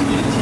community